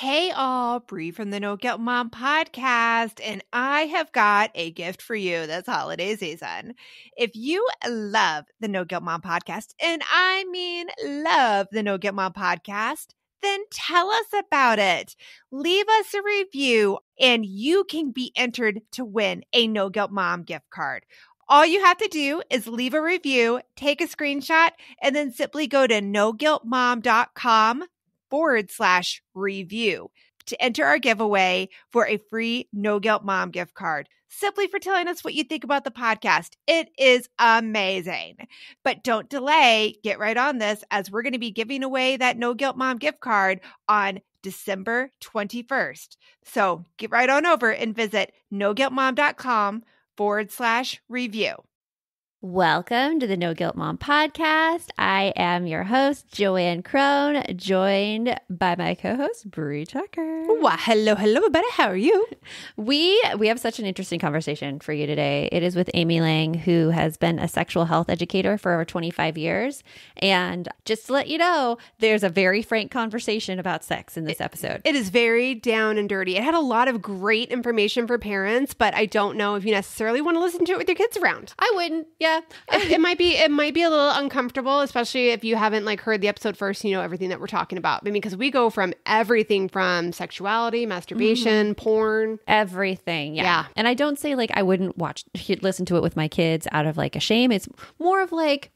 Hey, all, Bree from the No Guilt Mom podcast, and I have got a gift for you this holiday season. If you love the No Guilt Mom podcast, and I mean love the No Guilt Mom podcast, then tell us about it. Leave us a review, and you can be entered to win a No Guilt Mom gift card. All you have to do is leave a review, take a screenshot, and then simply go to noguiltmom.com forward slash review to enter our giveaway for a free No Guilt Mom gift card simply for telling us what you think about the podcast. It is amazing. But don't delay, get right on this as we're going to be giving away that No Guilt Mom gift card on December 21st. So get right on over and visit noguiltmom.com forward slash review. Welcome to the No Guilt Mom podcast. I am your host, Joanne Crone, joined by my co-host, Bree Tucker. Well, hello, hello, everybody. How are you? We we have such an interesting conversation for you today. It is with Amy Lang, who has been a sexual health educator for over 25 years. And just to let you know, there's a very frank conversation about sex in this episode. It is very down and dirty. It had a lot of great information for parents, but I don't know if you necessarily want to listen to it with your kids around. I wouldn't. Yeah. It, it might be it might be a little uncomfortable, especially if you haven't like heard the episode first. You know everything that we're talking about. I mean, because we go from everything from sexuality, masturbation, mm-hmm. porn. Everything. Yeah. Yeah. And I don't say like I wouldn't watch listen to it with my kids out of like a shame. It's more of like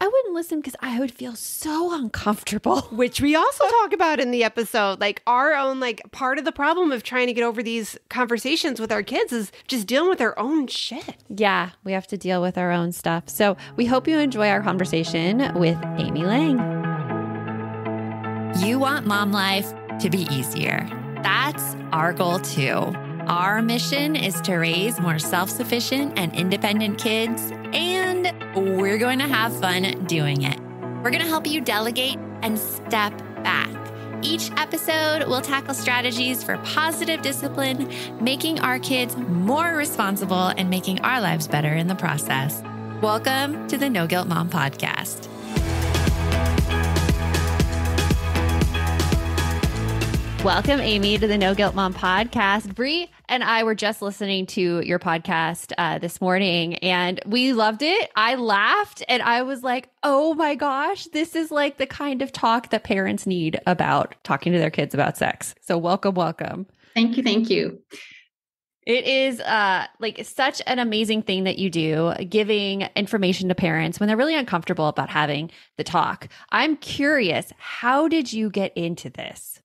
I wouldn't listen because I would feel so uncomfortable. which we also talk about in the episode. Like our own like part of the problem of trying to get over these conversations with our kids is just dealing with our own shit. Yeah, we have to deal with our own stuff. So we hope you enjoy our conversation with Amy Lang. You want mom life to be easier. That's our goal too. Our mission is to raise more self sufficient and independent kids, and we're going to have fun doing it. We're going to help you delegate and step back. Each episode we'll tackle strategies for positive discipline, making our kids more responsible and making our lives better in the process. Welcome to the No Guilt Mom Podcast. Welcome, Amy, to the No Guilt Mom podcast. Bree and I were just listening to your podcast uh, this morning and we loved it. I laughed and I was like, oh my gosh, this is like the kind of talk that parents need about talking to their kids about sex. So, welcome, welcome. Thank you. Thank you. It is uh like such an amazing thing that you do, giving information to parents when they're really uncomfortable about having the talk. I'm curious, how did you get into this?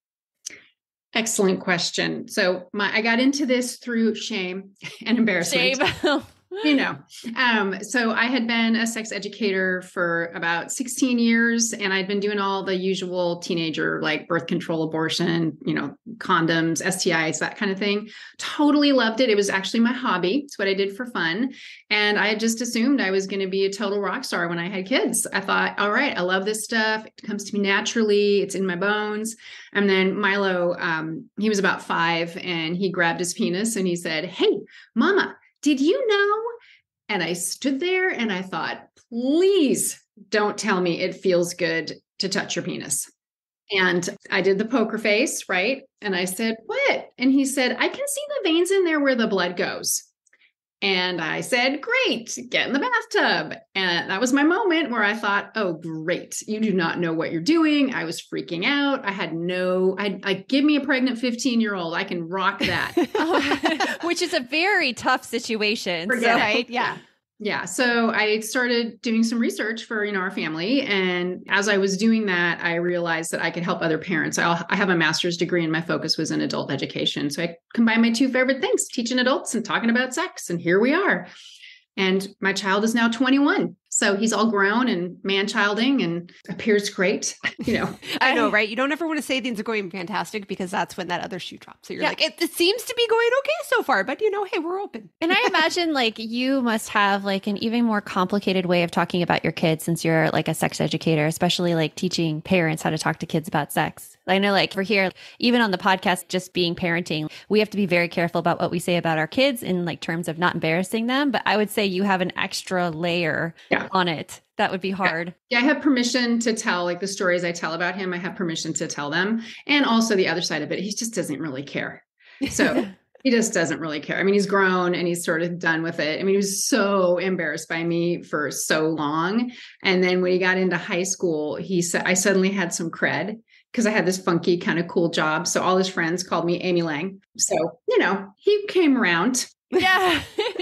Excellent question. So my I got into this through shame and embarrassment. Shame. You know. Um, so I had been a sex educator for about 16 years and I'd been doing all the usual teenager like birth control, abortion, you know, condoms, STIs, that kind of thing. Totally loved it. It was actually my hobby. It's what I did for fun. And I had just assumed I was going to be a total rock star when I had kids. I thought, all right, I love this stuff. It comes to me naturally. It's in my bones. And then Milo, um, he was about five and he grabbed his penis and he said, Hey, mama, did you know? And I stood there and I thought, please don't tell me it feels good to touch your penis. And I did the poker face, right? And I said, What? And he said, I can see the veins in there where the blood goes. And I said, Great, get in the bathtub. And that was my moment where I thought, Oh, great. You do not know what you're doing. I was freaking out. I had no, I, I give me a pregnant 15 year old. I can rock that. Which is a very tough situation. Forget so- Right? Yeah. Yeah. So I started doing some research for, you know, our family. And as I was doing that, I realized that I could help other parents. I, I have a master's degree and my focus was in adult education. So I combined my two favorite things, teaching adults and talking about sex. And here we are. And my child is now 21. So he's all grown and man childing and appears great, you know. I know, right? You don't ever want to say things are going fantastic because that's when that other shoe drops. So you're Yeah. like, it, it seems to be going okay so far, but you know, hey, we're open. And I imagine like you must have like an even more complicated way of talking about your kids since you're like a sex educator, especially like teaching parents how to talk to kids about sex. I know like for here, even on the podcast, just being parenting, we have to be very careful about what we say about our kids in like terms of not embarrassing them. But I would say you have an extra layer Yeah. on it that would be hard. Yeah, I have permission to tell like the stories I tell about him. I have permission to tell them. And also the other side of it, he just doesn't really care. So he just doesn't really care. I mean, he's grown and he's sort of done with it. I mean, he was so embarrassed by me for so long. And then when he got into high school, he said, I suddenly had some cred because I had this funky kind of cool job. So all his friends called me Amy Lang. So, you know, he came around. Yeah.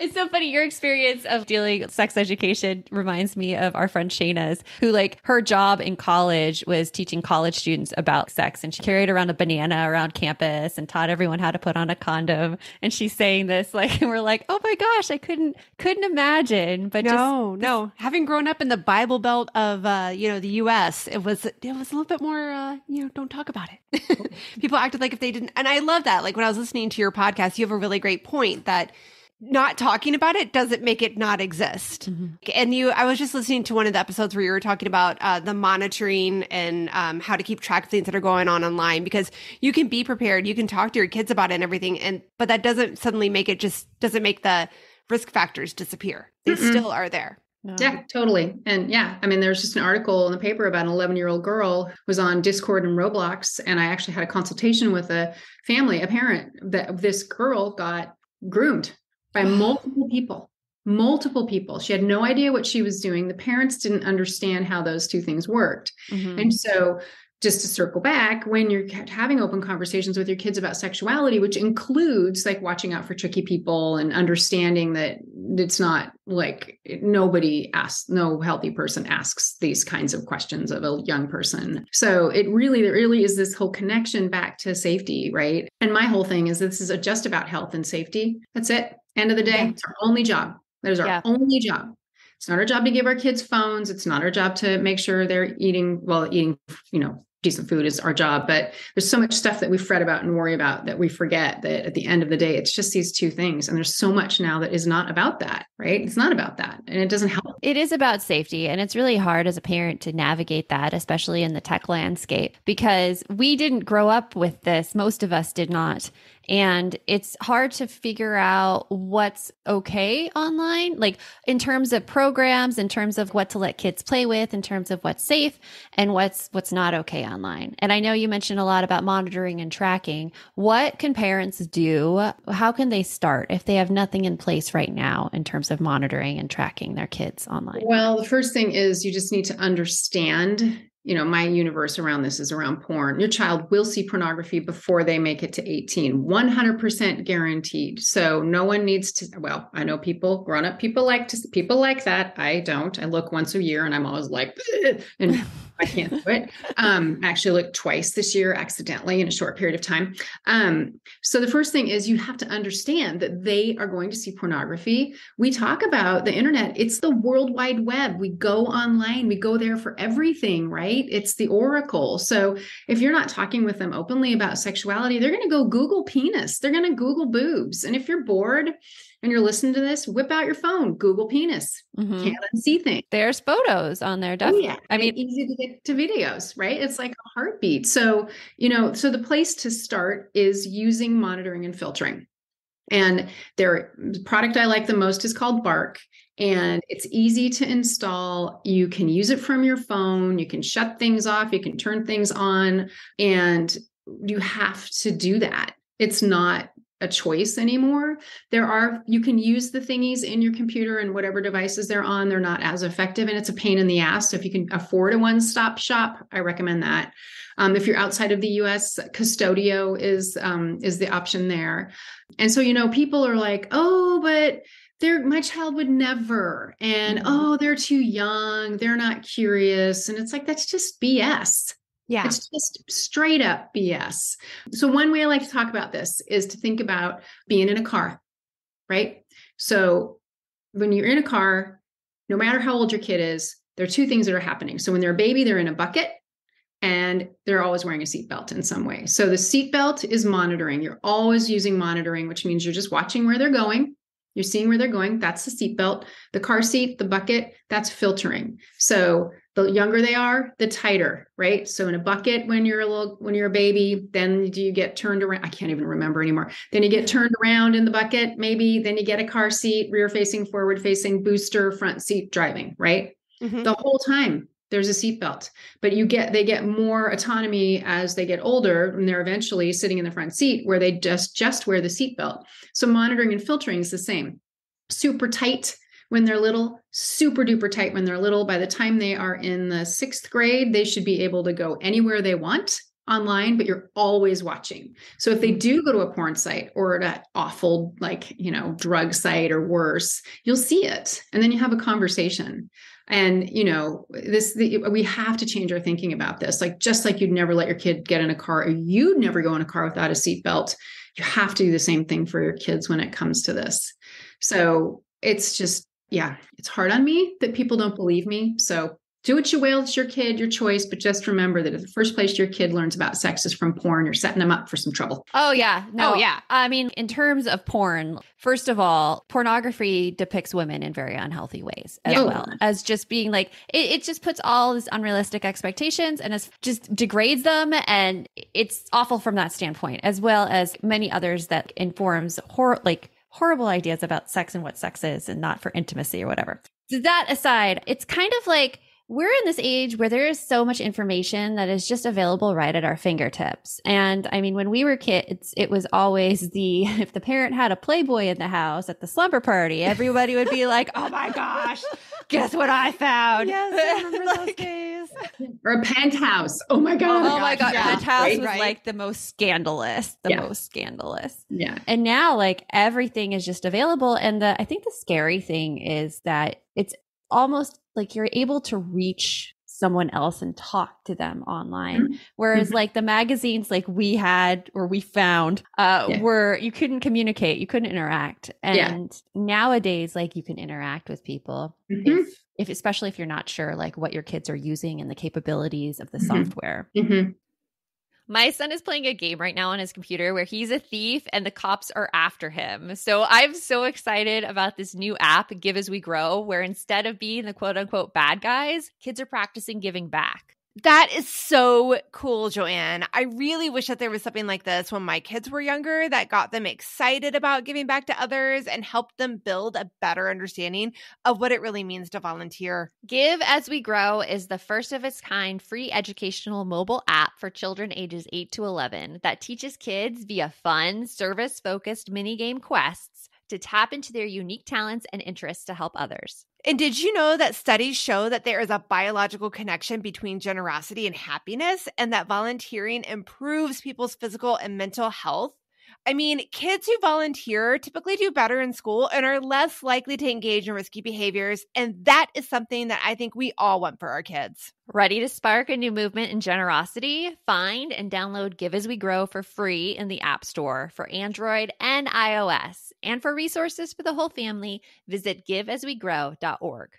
it's so funny. Your experience of dealing with sex education reminds me of our friend Shayna's, who like her job in college was teaching college students about sex. And she carried around a banana around campus and taught everyone how to put on a condom. And she's saying this like, and we're like, oh my gosh, I couldn't, couldn't imagine. But no, just, no. Having grown up in the Bible Belt of, uh, you know, the U.S., it was, it was a little bit more, uh, you know, don't talk about it. People acted like if they didn't. And I love that. Like when I was listening to your podcast, you have a really great point that not talking about it doesn't make it not exist. Mm-hmm. And you, I was just listening to one of the episodes where you were talking about uh, the monitoring and um, how to keep track of things that are going on online because you can be prepared, you can talk to your kids about it and everything, and but that doesn't suddenly make it just doesn't make the risk factors disappear. They Mm-mm. still are there. No. Yeah, totally. And yeah, I mean, there's just an article in the paper about an 11 year old girl who was on Discord and Roblox. And I actually had a consultation with a family, a parent that this girl got groomed by multiple people multiple people. She had no idea what she was doing. The parents didn't understand how those two things worked. Mm-hmm. and so just to circle back when you're having open conversations with your kids about sexuality which includes like watching out for tricky people and understanding that it's not like nobody asks no healthy person asks these kinds of questions of a young person. So it really there really is this whole connection back to safety right? And my whole thing is this is just about health and safety. That's it. End of the day yeah. it's our only job. That is our yeah. only job. It's not our job to give our kids phones. It's not our job to make sure they're eating well eating you know decent food is our job but there's so much stuff that we fret about and worry about that we forget that at the end of the day it's just these two things. And there's so much now that is not about that right? It's not about that. And it doesn't help. It is about safety and it's really hard as a parent to navigate that especially in the tech landscape because we didn't grow up with this. Most of us did not and it's hard to figure out what's okay online, like in terms of programs, in terms of what to let kids play with, in terms of what's safe and what's what's not okay online. And I know you mentioned a lot about monitoring and tracking. What can parents do? How can they start if they have nothing in place right now in terms of monitoring and tracking their kids online? Well, the first thing is you just need to understand you know, my universe around this is around porn. Your child will see pornography before they make it to 18, 100% guaranteed. So no one needs to, well, I know people, grown up people like to, people like that. I don't. I look once a year and I'm always like, and I can't do it. Um, I actually looked twice this year accidentally in a short period of time. Um, so the first thing is you have to understand that they are going to see pornography. We talk about the internet, it's the world wide web. We go online, we go there for everything, right? It's the oracle. So if you're not talking with them openly about sexuality, they're going to go Google penis, they're going to Google boobs. And if you're bored, and you're listening to this, whip out your phone, Google penis, mm-hmm. can't unsee things. There's photos on there, definitely. Oh, yeah. I mean, easy to get to videos, right? It's like a heartbeat. So, you know, so the place to start is using monitoring and filtering. And their product I like the most is called Bark. And it's easy to install. You can use it from your phone. You can shut things off. You can turn things on. And you have to do that. It's not a choice anymore. There are, you can use the thingies in your computer and whatever devices they're on, they're not as effective and it's a pain in the ass. So if you can afford a one stop shop, I recommend that. Um, if you're outside of the US, Qustodio is, um, is the option there. And so, you know, people are like, oh, but they're, my child would never. And mm-hmm. oh, they're too young. They're not curious. And it's like, that's just BS yeah. It's just straight up BS. So, one way I like to talk about this is to think about being in a car, right? So, when you're in a car, no matter how old your kid is, there are two things that are happening. So, when they're a baby, they're in a bucket and they're always wearing a seatbelt in some way. So, the seatbelt is monitoring. You're always using monitoring, which means you're just watching where they're going. You're seeing where they're going. That's the seatbelt. The car seat, the bucket, that's filtering. So the younger they are the tighter right? So in a bucket when you're a little when you're a baby then do you get turned around i can't even remember anymore. Then you get turned around in the bucket maybe then you get a car seat rear facing forward facing booster front seat driving right? Mhm. the whole time there's a seatbelt but you get they get more autonomy as they get older and they're eventually sitting in the front seat where they just just wear the seatbelt so monitoring and filtering is the same. Super tight when they're little super duper tight when they're little. By the time they are in the sixth grade they should be able to go anywhere they want online but you're always watching. So if they mm-hmm. do go to a porn site or an awful like you know drug site or worse you'll see it and then you have a conversation. And you know this the, we have to change our thinking about this. Like just like you'd never let your kid get in a car or you'd never go in a car without a seatbelt you have to do the same thing for your kids when it comes to this. So it's just yeah it's hard on me that people don't believe me so do what you will it's your kid your choice but just remember that if the first place your kid learns about sex is from porn you're setting them up for some trouble Oh yeah. No, Oh, yeah. I mean, in terms of porn, first of all, pornography depicts women in very unhealthy ways as well as just being like it, it just puts all these unrealistic expectations and it just degrades them and it's awful from that standpoint, as well as many others that informs hor- like horrible ideas about sex and what sex is and not for intimacy or whatever. That aside, it's kind of like we're in this age where there is so much information that is just available right at our fingertips. And I mean, when we were kids, it was always the if the parent had a Playboy in the house at the slumber party, everybody would be like, "Oh my gosh, guess what I found?" Yes, I remember those days. or a penthouse oh my oh god Oh my god, Yeah, the house right, was right. like the most scandalous, the Yeah. most scandalous. yeah And now like everything is just available and the I think the scary thing is that it's almost like you're able to reach someone else and talk to them online Mhm. whereas Mhm. like the magazines like we had or we found uh Yeah. were you couldn't communicate you couldn't interact Yeah. and nowadays like you can interact with people Mhm. if if especially if you're not sure like what your kids are using and the capabilities of the Mhm. software. My son is playing a game right now on his computer where he's a thief and the cops are after him. So I'm so excited about this new app, Give As We Grow, where instead of being the quote unquote bad guys, kids are practicing giving back. That is so cool, Joanne. I really wish that there was something like this when my kids were younger that got them excited about giving back to others and helped them build a better understanding of what it really means to volunteer. Give As We Grow is the first of its kind free educational mobile app for children ages 8 to 11 that teaches kids via fun, service focused mini game quests to tap into their unique talents and interests to help others. And did you know that studies show that there is a biological connection between generosity and happiness and that volunteering improves people's physical and mental health? I mean, kids who volunteer typically do better in school and are less likely to engage in risky behaviors. And that is something that I think we all want for our kids. Ready to spark a new movement in generosity? Find and download Give As We Grow for free in the App Store for Android and iOS. And for resources for the whole family, visit giveaswegrow.org.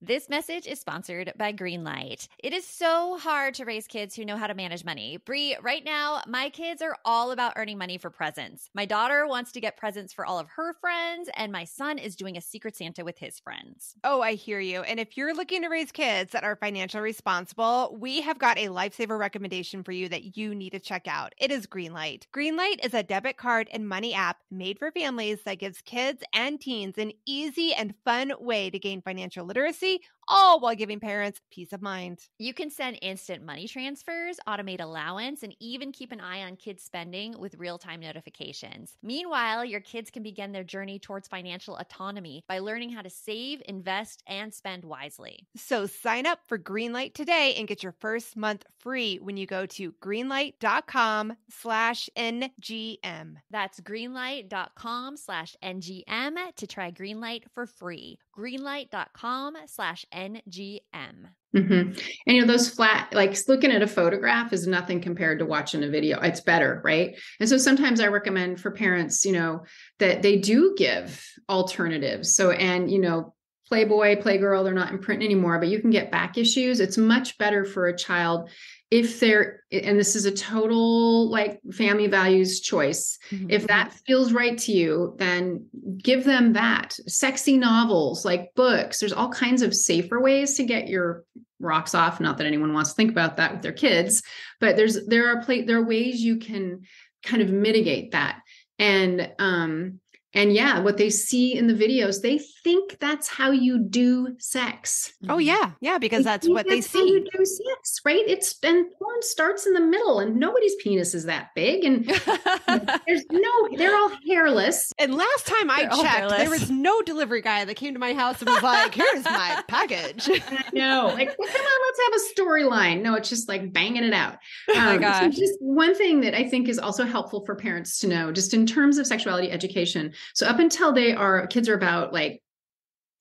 This message is sponsored by Greenlight. It is so hard to raise kids who know how to manage money. Bree, right now, my kids are all about earning money for presents. My daughter wants to get presents for all of her friends, and my son is doing a Secret Santa with his friends. Oh, I hear you. And if you're looking to raise kids that are financially responsible, we have got a lifesaver recommendation for you that you need to check out. It is Greenlight. Greenlight is a debit card and money app made for families that gives kids and teens an easy and fun way to gain financial literacy, see all while giving parents peace of mind. You can send instant money transfers, automate allowance, and even keep an eye on kids' spending with real time notifications. Meanwhile, your kids can begin their journey towards financial autonomy by learning how to save, invest, and spend wisely. So sign up for Greenlight today and get your first month free when you go to greenlight.com slash NGM. That's greenlight.com slash NGM to try Greenlight for free. Greenlight.com slash NGM. Hmm And you know, those flat, like looking at a photograph is nothing compared to watching a video. It's better, right? And so sometimes I recommend for parents, you know, that they do give alternatives. So, and, you know, Playboy, Playgirl, they're not in print anymore, but you can get back issues. It's much better for a child if they're, and this is a total like family values choice. If that feels right to you, then give them that. Sexy novels, like books. There's all kinds of safer ways to get your rocks off. Not that anyone wants to think about that with their kids, but there's there are play there are ways you can kind of mitigate that. And um and yeah, what they see in the videos, they think that's how you do sex. Oh yeah, yeah, because that's think what they that's how you see. do sex, right? It's and porn starts in the middle, and nobody's penis is that big, and there's no, they're all hairless. And last time I They're checked, there was no delivery guy that came to my house and was like, "Here's my package." No, like well, come on, let's have a storyline. No, it's just like banging it out. Oh my Um, so just one thing that I think is also helpful for parents to know, just in terms of sexuality education. So up until they are kids are about like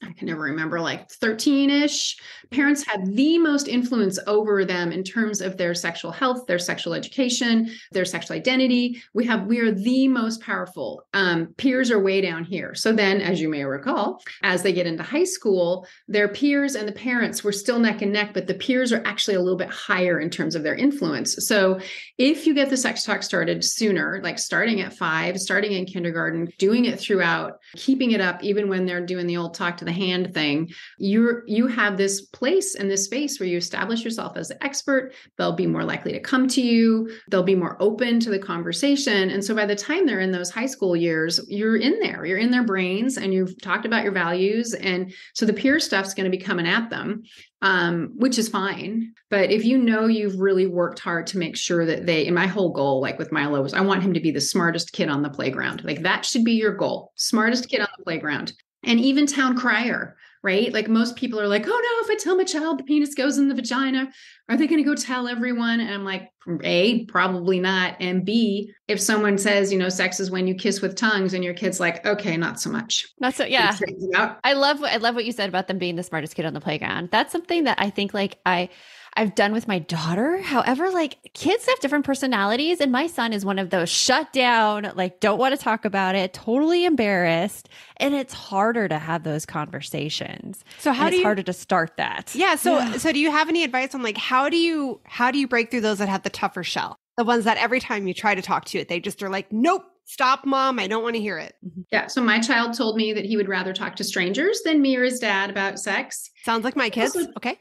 I can never remember, like 13 ish. Parents have the most influence over them in terms of their sexual health, their sexual education, their sexual identity. We have, we are the most powerful. Um, peers are way down here. So then, as you may recall, as they get into high school, their peers and the parents were still neck and neck, but the peers are actually a little bit higher in terms of their influence. So if you get the sex talk started sooner, like starting at five, starting in kindergarten, doing it throughout, keeping it up, even when they're doing the old talk to the hand thing, you're you have this place and this space where you establish yourself as an expert. They'll be more likely to come to you. They'll be more open to the conversation. And so by the time they're in those high school years, you're in there, you're in their brains and you've talked about your values. And so the peer stuff's going to be coming at them um, which is fine. But if you know you've really worked hard to make sure that they, and my whole goal, like with Milo, was I want him to be the smartest kid on the playground. Like that should be your goal, smartest kid on the playground. And even town crier, right? Like most people are like, oh no, if I tell my child the penis goes in the vagina, are they going to go tell everyone? And I'm like, A, probably not. And B, if someone says, you know, sex is when you kiss with tongues, and your kid's like, okay, not so much. Not so yeah. It straightens out. I love what I love what you said about them being the smartest kid on the playground. That's something that I think like I I've done with my daughter. However, like kids have different personalities and my son is one of those shut down, like don't want to talk about it, totally embarrassed, and it's harder to have those conversations. So how And do it's you? harder to start that. Yeah. So so do you have any advice on like how do you how do you break through those that have the tougher shell? The ones that every time you try to talk to it, they just are like, nope, stop, mom, I don't want to hear it. Mm-hmm. Yeah. So my child told me that he would rather talk to strangers than me or his dad about sex. Sounds like my kids. Also- Okay.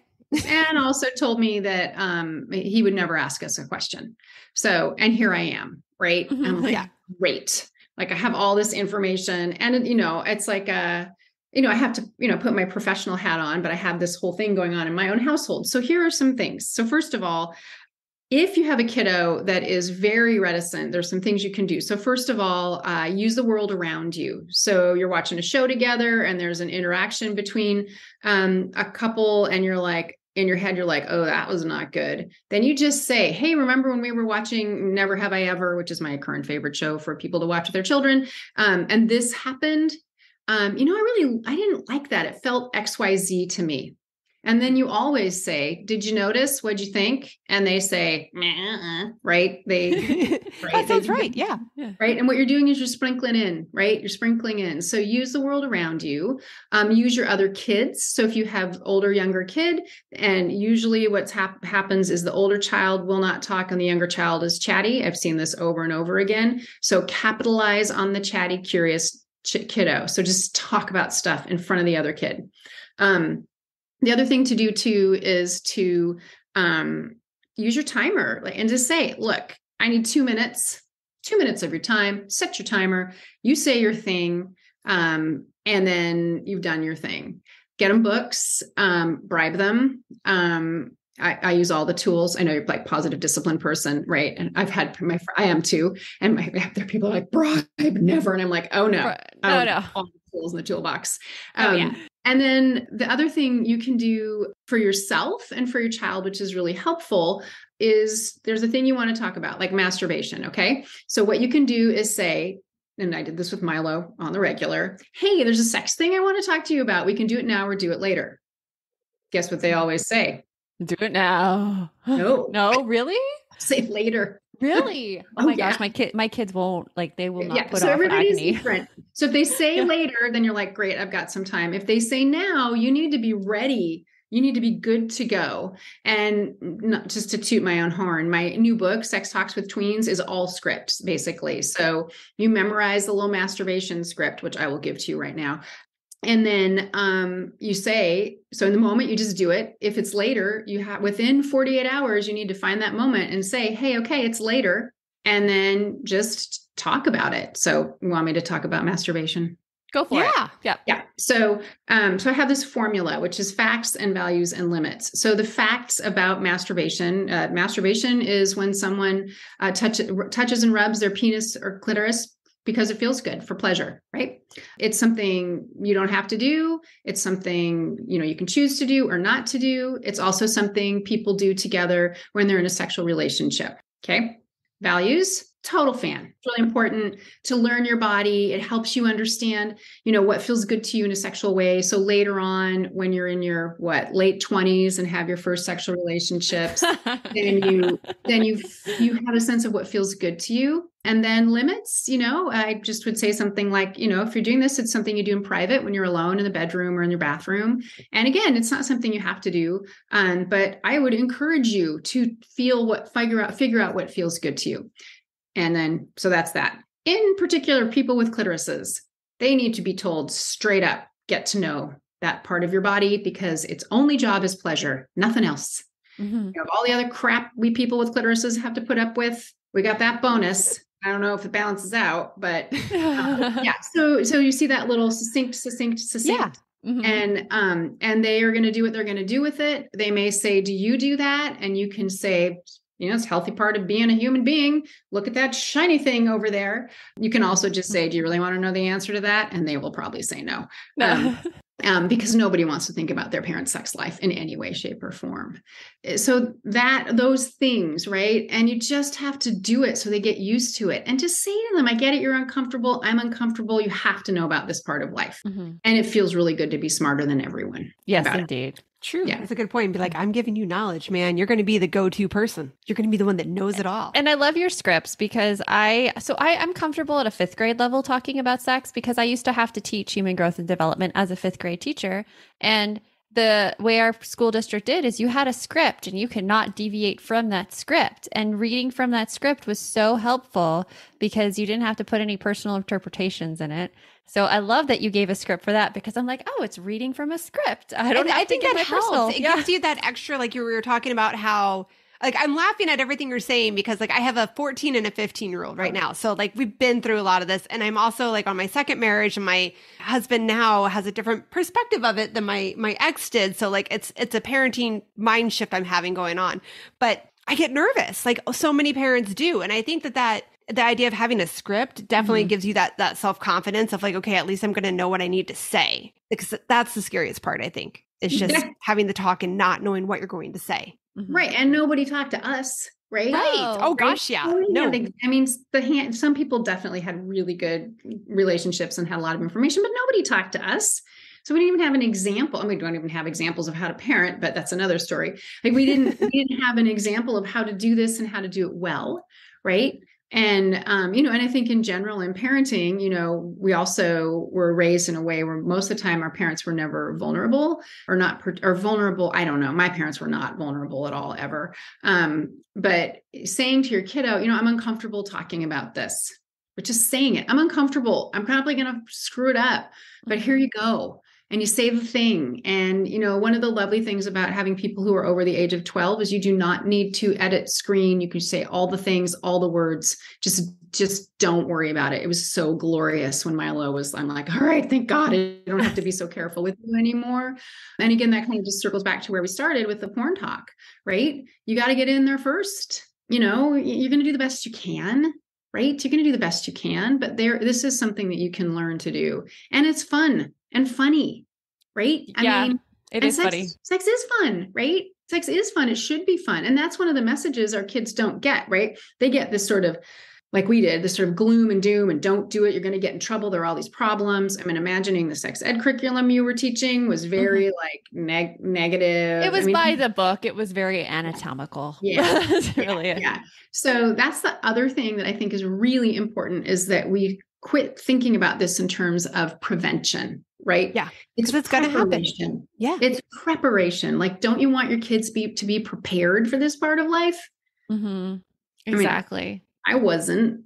And also told me that um, he would never ask us a question. So, and here I am, right? Mhm. I'm like, Yeah. great. Like I have all this information, and you know, it's like a, you know, I have to, you know, put my professional hat on, but I have this whole thing going on in my own household. So here are some things. So first of all, if you have a kiddo that is very reticent, there's some things you can do. So, first of all, uh, use the world around you. So, you're watching a show together and there's an interaction between um, a couple, and you're like, in your head, you're like, oh, that was not good. Then you just say, hey, remember when we were watching Never Have I Ever, which is my current favorite show for people to watch with their children? Um, and this happened. Um, you know, I really, I didn't like that. It felt XYZ to me. And then you always say, Did you notice? What'd you think? And they say, "Meh, uh," right? They, that sounds They- right. Yeah. right. And what you're doing is you're sprinkling in, right? You're sprinkling in. So use the world around you. Um, use your other kids. So if you have older, younger kid, and usually what's hap- happens is the older child will not talk and the younger child is chatty. I've seen this over and over again. So capitalize on the chatty, curious ch- kiddo. So just talk about stuff in front of the other kid. Um, the other thing to do too is to um, use your timer like, and just say, look, I need two minutes, two minutes of your time, set your timer, you say your thing, um, and then you've done your thing. Get them books, um, bribe them. Um, I, I use all the tools. I know you're like positive discipline person, right? And I've had my, I am too. And my, there are people like bribe never, and I'm like, oh no, No, um, no. all the tools in the toolbox. Oh, Um, yeah. And then the other thing you can do for yourself and for your child, which is really helpful, is there's a thing you want to talk about, like masturbation. Okay. So what you can do is say, and I did this with Milo on the regular. Hey, there's a sex thing I want to talk to you about. We can do it now or do it later. Guess what they always say? Do it now. No. no, really? Say later. Really? Oh, Oh, my yeah. gosh, my kid my kids won't like they will not yeah. put So off everybody's agony. different. So if they say Yeah. later, then you're like, great, I've got some time. If they say now, you need to be ready. You need to be good to go. And not just to toot my own horn, my new book, Sex Talks with Tweens, is all scripts, basically. So you memorize the little masturbation script, which I will give to you right now. And then um, you say, so in the moment you just do it. If it's later, you have within 48 hours, you need to find that moment and say, hey, okay, it's later. And then just talk about it. So, you want me to talk about masturbation? Go for it. Yeah. Yep. Yeah. So, um, so I have this formula, which is facts and values and limits. So the facts about masturbation, uh, masturbation is when someone uh, touch, touches and rubs their penis or clitoris because it feels good for pleasure, right? It's something you don't have to do. It's something, you know, you can choose to do or not to do. It's also something people do together when they're in a sexual relationship. Okay. Values, total fan. It's really important to learn your body. It helps you understand, you know, what feels good to you in a sexual way. So later on, when you're in your what late 20s and have your first sexual relationships, then you then you you have a sense of what feels good to you. And then limits, you know, I just would say something like, you know, if you're doing this, it's something you do in private when you're alone in the bedroom or in your bathroom. And again, it's not something you have to do. Um, but I would encourage you to feel what figure out figure out what feels good to you. And then, so that's that. In particular, people with clitorises, they need to be told straight up, get to know that part of your body because its only job is pleasure, nothing else. Mhm. You know, all the other crap we people with clitorises have to put up with, we got that bonus. I don't know if it balances out, but uh, yeah. So, so you see that little succinct, succinct, succinct Mhm. and um and they are going to do what they're going to do with it they may say do you do that and you can say you know it's a healthy part of being a human being look at that shiny thing over there you can also just say do you really want to know the answer to that and they will probably say no um, um, because nobody wants to think about their parents' sex life in any way, shape, or form. Uh, So that those things, right? And you just have to do it so they get used to it, and just say to them, "I get it. You're uncomfortable. I'm uncomfortable. You have to know about this part of life." Mhm. And it feels really good to be smarter than everyone. Yes, indeed. it. True. Yeah. That's a good point. Be like, mm-hmm. I'm giving you knowledge, man. You're going to be the go to person. You're going to be the one that knows it all. And I love your scripts because I so I, I'm comfortable at a fifth grade level talking about sex because I used to have to teach human growth and development as a fifth grade teacher. And the way our school district did is you had a script and you could not deviate from that script. And reading from that script was so helpful because you didn't have to put any personal interpretations in it. So I love that you gave a script for that because I'm like, oh, it's reading from a script. I don't I think that helps. personal. It Yeah. gives you that extra, like you were talking about how. Like I'm laughing at everything you're saying because like I have a 14 and a 15 year old right now. So like we've been through a lot of this and I'm also like on my second marriage and my husband now has a different perspective of it than my my ex did. So like it's it's a parenting mind shift I'm having going on. But I get nervous like so many parents do and I think that that the idea of having a script definitely Mhm. gives you that that self-confidence of like okay at least I'm going to know what I need to say because that's the scariest part I think. It's just Yeah. having the talk and not knowing what you're going to say. Mhm. Right. And nobody talked to us, right? Right. Oh, Oh, gosh, yeah. So No. had ex- I mean, the hand, some people definitely had really good relationships and had a lot of information, but nobody talked to us. So we didn't even have an example. I mean, we don't even have examples of how to parent, but that's another story. Like we didn't, we didn't have an example of how to do this and how to do it well, right? And um, you know, and I think in general in parenting, you know, we also were raised in a way where most of the time our parents were never vulnerable or not per- or vulnerable. I don't know. My parents were not vulnerable at all ever. Um, but saying to your kiddo, you know, I'm uncomfortable talking about this, but just saying it, I'm uncomfortable. I'm probably going to screw it up, but here you go. And you say the thing. And, you know, one of the lovely things about having people who are over the age of 12 is you do not need to edit screen. You can say all the things, all the words, just, just don't worry about it. It was so glorious when Milo was, I'm like, all right, thank God I don't have to be so careful with you anymore. And again, that kind of just circles back to where we started with the porn talk, right? You got to get in there first. You know, you're going to do the best you can, right? You're going to do the best you can, but there, this is something that you can learn to do, and it's fun and funny, right? Yeah, I mean, It is sex, funny. Sex is fun, right? Sex is fun. It should be fun, and that's one of the messages our kids don't get, right? They get this sort of like we did, this sort of gloom and doom and don't do it. You're going to get in trouble. There are all these problems. I mean, imagining the sex ed curriculum you were teaching was mm-hmm. very like neg- negative. It was I mean, by the book. It was very anatomical. Yeah. Really is. yeah. So that's the other thing that I think is really important is that we quit thinking about this in terms of prevention, right? Yeah, It's it's gonna happen. Yeah. It's preparation. Like, don't you want your kids be to be prepared for this part of life? Mm-hmm. mean, Exactly. I wasn't.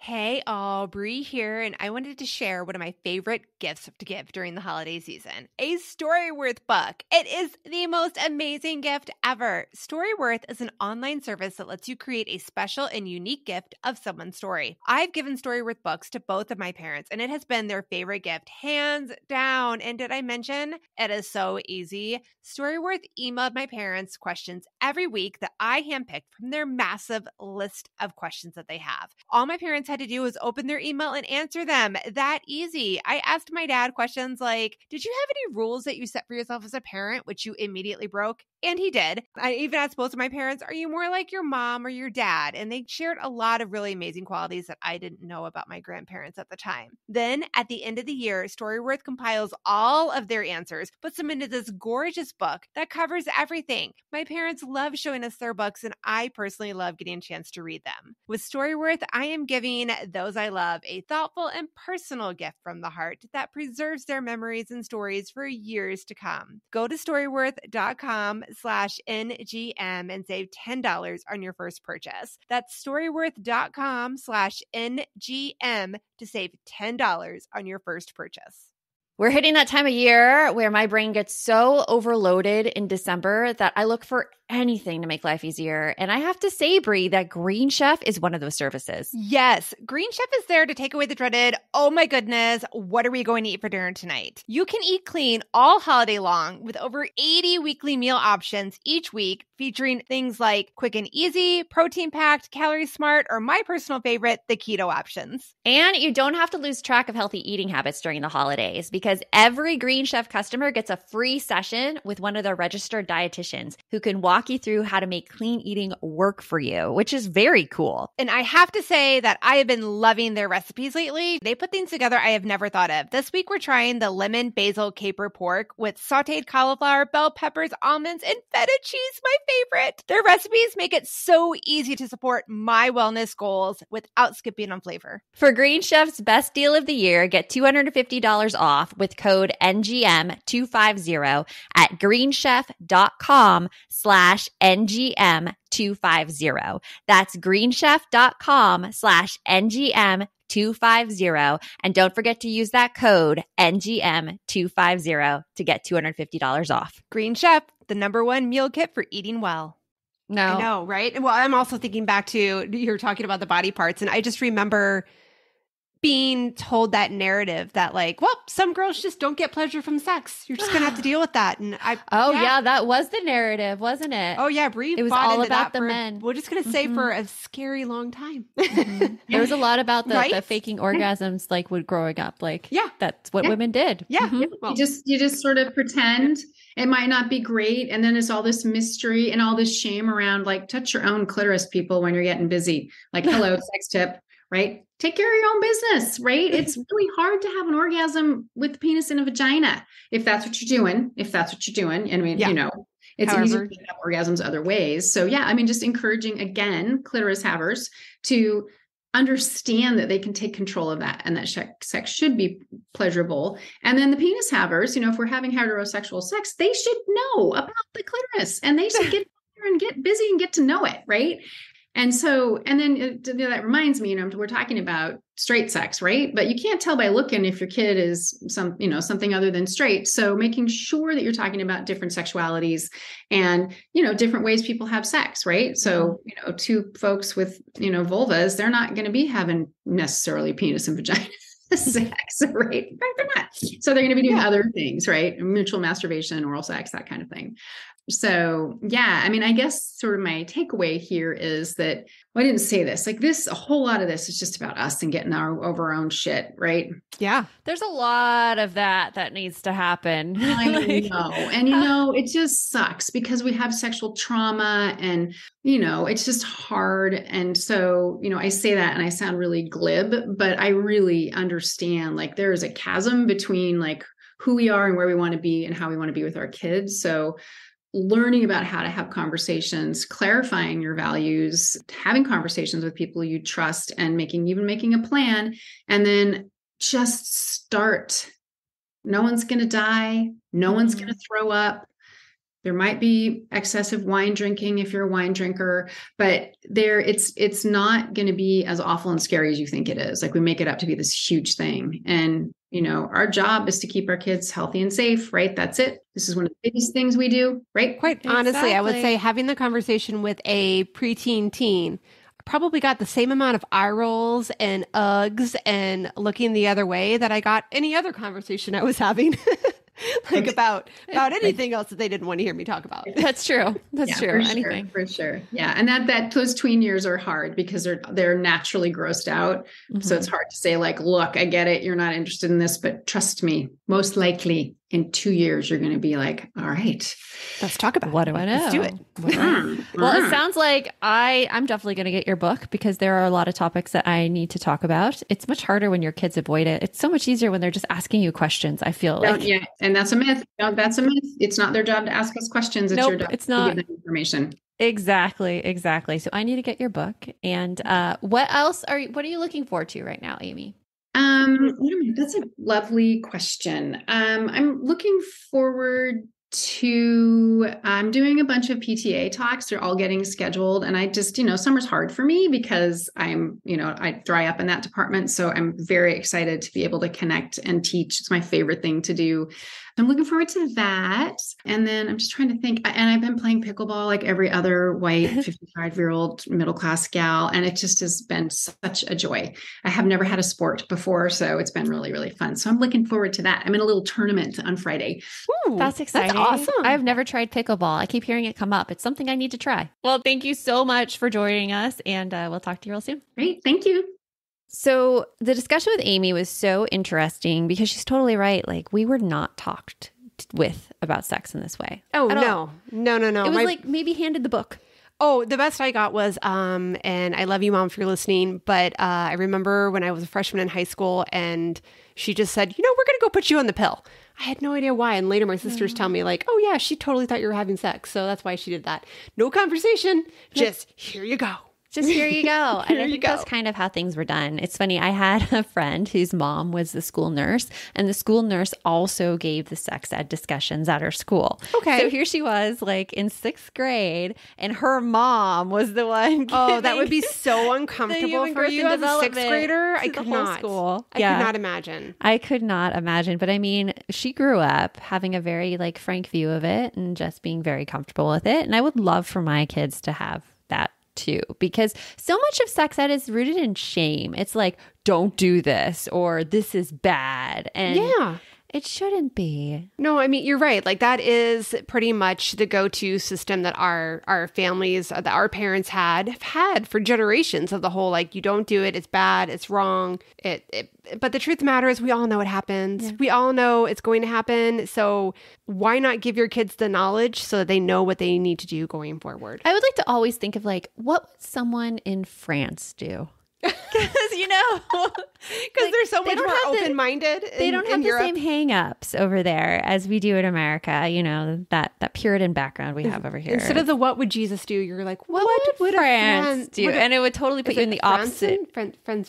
Hey, Aubrey here, and I wanted to share one of my favorite gifts to give during the holiday season a Storyworth book. It is the most amazing gift ever. Storyworth is an online service that lets you create a special and unique gift of someone's story. I've given Storyworth books to both of my parents, and it has been their favorite gift, hands down. And did I mention it is so easy? Storyworth emailed my parents questions every week that I handpicked from their massive list of questions that they have. All my parents had to do was open their email and answer them. That easy. I asked my dad questions like, Did you have any rules that you set for yourself as a parent, which you immediately broke? And he did. I even asked both of my parents, Are you more like your mom or your dad? And they shared a lot of really amazing qualities that I didn't know about my grandparents at the time. Then at the end of the year, Storyworth compiles all of their answers, puts them into this gorgeous book that covers everything. My parents love showing us their books, and I personally love getting a chance to read them. With Storyworth, I am giving those I love a thoughtful and personal gift from the heart that preserves their memories and stories for years to come. Go to storyworth.com slash NGM and save $10 on your first purchase. That's storyworth.com slash NGM to save $10 on your first purchase. We're hitting that time of year where my brain gets so overloaded in December that I look for anything to make life easier. And I have to say, Brie, that Green Chef is one of those services. Yes, Green Chef is there to take away the dreaded, oh my goodness, what are we going to eat for dinner tonight? You can eat clean all holiday long with over 80 weekly meal options each week, featuring things like quick and easy, protein packed, calorie smart, or my personal favorite, the keto options. And you don't have to lose track of healthy eating habits during the holidays because every Green Chef customer gets a free session with one of their registered dietitians who can walk you through how to make clean eating work for you, which is very cool. And I have to say that I have been loving their recipes lately. They put things together I have never thought of. This week we're trying the lemon basil caper pork with sauteed cauliflower, bell peppers, almonds, and feta cheese, my favorite. Their recipes make it so easy to support my wellness goals without skipping on flavor. For Green Chef's best deal of the year, get $250 off with code NGM250 at greenchef.com slash NGM250. That's greenchef.com slash NGM250. And don't forget to use that code NGM250 to get $250 off. Green Chef, the number one meal kit for eating well. No. I know, right? Well, I'm also thinking back to you're talking about the body parts, and I just remember being told that narrative that like, well, some girls just don't get pleasure from sex. You're just gonna have to deal with that. And I, Oh yeah, that was the narrative, wasn't it? oh yeah, Brie. It was all about the for- men. We're just gonna say Mhm. for a scary long time. There was a lot about the, the faking orgasms like when growing up. Like Yeah. that's what Yeah. women did. Yeah. Mhm. Well, you just you just sort of pretend it might not be great and then it's all this mystery and all this shame around like touch your own clitoris people when you're getting busy like hello sex tip right take care of your own business right it's really hard to have an orgasm with the penis in a vagina if that's what you're doing if that's what you're doing and i mean Yeah. you know it's However- to have orgasms other ways so yeah i mean just encouraging again clitoris havers to understand that they can take control of that and that sex should be pleasurable. And then the penis havers, you know, if we're having heterosexual sex, they should know about the clitoris and they should get there and get busy and get to know it, right? And so, and then it, that reminds me, you know, we're talking about straight sex, right? But you can't tell by looking if your kid is some, you know, something other than straight. So making sure that you're talking about different sexualities and, you know, different ways people have sex, right? So, mm-hmm. you know, two folks with, you know, vulvas, they're not going to be having necessarily penis and vagina sex, right? Right, they're not. So they're going to be doing other things, right? Mutual masturbation, oral sex, that kind of thing. So, yeah, I mean, I guess sort of my takeaway here is that well, I didn't say this. Like this, a whole lot of this is just about us and getting our over our own shit, right? yeah. There's a lot of that that needs to happen. I Like- know. And you know, it just sucks because we have sexual trauma and, you know, it's just hard. And so, you know, I say that and I sound really glib, but I really understand like there is a chasm between like who we are and where we want to be and how we want to be with our kids. So, learning about how to have conversations, clarifying your values, having conversations with people you trust and making even making a plan and then just start no one's going to die. No one's mm-hmm. going to throw up. there might be excessive wine drinking if you're a wine drinker but there it's it's not going to be as awful and scary as you think it is like we make it up to be this huge thing and you know our job is to keep our kids healthy and safe right? That's it. This is one of the biggest things we do right? Quite honestly, I would say having the conversation with a preteen teen I probably got the same amount of eye rolls and uggs and looking the other way that I got any other conversation I was having. like about about anything else that they didn't want to hear me talk about. That's true. That's Yeah, true. for Anything. sure, for sure yeah and that that those tween years are hard because they're they're naturally grossed out so Mhm. it's hard to say like look i get it you're not interested in this but trust me most likely in two years you're going to be like all right Let's talk about What do I know? Let's do it. What do I- Mm, Well, it sounds like I I'm definitely going to get your book because there are a lot of topics that I need to talk about. It's much harder when your kids avoid it. It's so much easier when they're just asking you questions. I feel like yeah, and that's a myth. No, that's a myth. It's not their job to ask us questions. It's your job it's not. to not. give them information. exactly, exactly. So I need to get your book. And uh, what else are you, what are you looking forward to right now, Amy? Um, I- that's a lovely question. Um, I'm looking forward to I'm doing a bunch of PTA talks. They're all getting scheduled. And I just, you know, summer's hard for me because I'm, you know, I dry up in that department. So I'm very excited to be able to connect and teach. It's my favorite thing to do. I'm looking forward to that. And then I'm just trying to think. And I've been playing pickleball like every other white 55 year old middle class gal. And it just has been such a joy. I have never had a sport before. So it's been really, really fun. So I'm looking forward to that. I'm in a little tournament on Friday. Ooh, That's exciting. That's awesome. I've never tried pickleball. I keep hearing it come up. It's something I need to try. Well, thank you so much for joining us, and uh, we'll talk to you real soon. Great. Thank you. So, the discussion with Amy was so interesting because she's totally right. Like, we were not talked with about sex in this way. Oh all. no. No, no, no. it was My- like maybe handed the book. Oh, the best I got was, um, and I love you, mom, if you're listening. But uh, I remember when I was a freshman in high school, and she just said, "You know, we're gonna go put you on the pill." I had no idea why, and later my sisters tell me like, "Oh yeah, she totally thought you were having sex, so that's why she did that." No conversation, just here you go. Just here you go. and Here I you think that's kind of how things were done. It's funny. I had a friend whose mom was the school nurse, and the school nurse also gave the sex ed discussions at her school. Okay. So here she was, like in sixth grade, and her mom was the one. Oh, that would be so uncomfortable for you as a sixth grader. I could not. school. I Yeah. could not imagine. I could not imagine, but I mean, she grew up having a very like frank view of it and just being very comfortable with it. And I would love for my kids to have that too, because so much of sex ed is rooted in shame. It's like, don't do this or this is bad. And Yeah. It shouldn't be. No, I mean you're right. Like that is pretty much the go-to system that our our families, uh, that our parents had have had for generations. Of the whole like you don't do it, it's bad, it's wrong. It, it but the truth of the matter is we all know it happens. We all know it's going to happen. So why not give your kids the knowledge so that they know what they need to do going forward? I would like to always think of like, what would someone in France do? Because, you know, Because Like, they're so much don't more open-minded. they in- don't in have the Europe. same hang-ups over there as we do in America. You know, that, that Puritan background we have over here. Instead of the what would Jesus do, you're like, what, what, would France Fran- do? what a- and it would totally put you in the opposite. Fran- Fran-?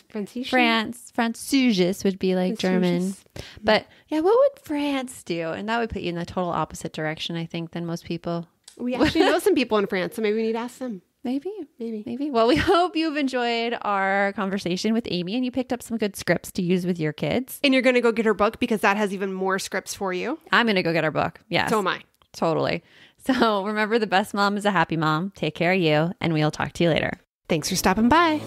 France, would be like German. But yeah, what would France do? And that would put you in the total opposite direction, I think, than most people. We actually know some people in France, so maybe we need to ask them. Maybe. Maybe. Maybe. Well, we hope you've enjoyed our conversation with Amy and you picked up some good scripts to use with your kids. And you're going to go get her book because that has even more scripts for you. I'm going to go get her book. Yes. So am I. Totally. So remember, the best mom is a happy mom. Take care of you, and we'll talk to you later. Thanks for stopping by.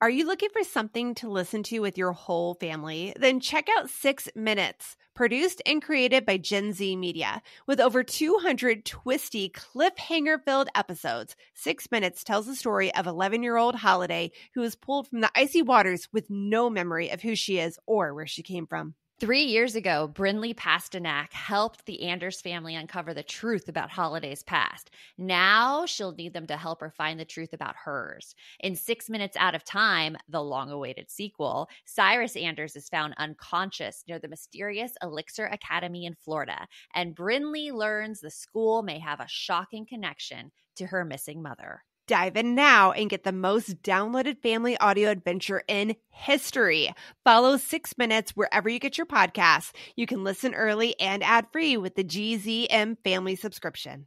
Are you looking for something to listen to with your whole family? Then check out Six Minutes, produced and created by Gen Z Media. With over 200 twisty, cliffhanger filled episodes, Six Minutes tells the story of 11 year old Holiday who is pulled from the icy waters with no memory of who she is or where she came from. Three years ago, Brinley Pasternak helped the Anders family uncover the truth about Holiday's past. Now she'll need them to help her find the truth about hers. In Six Minutes Out of Time, the long awaited sequel, Cyrus Anders is found unconscious near the mysterious Elixir Academy in Florida, and Brinley learns the school may have a shocking connection to her missing mother. Dive in now and get the most downloaded family audio adventure in history. Follow Six Minutes wherever you get your podcasts. You can listen early and ad free with the GZM family subscription.